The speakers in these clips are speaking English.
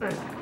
Earth.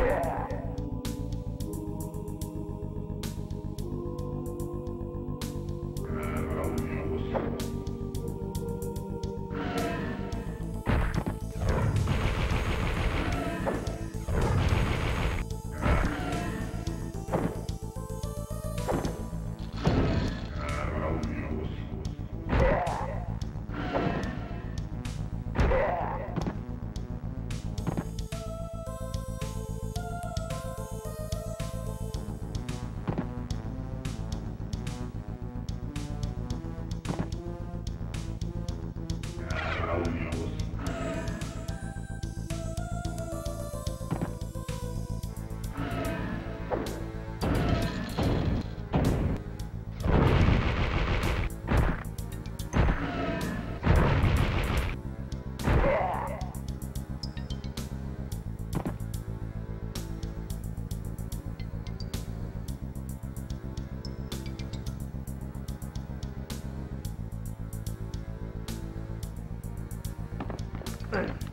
everywhere. 嗯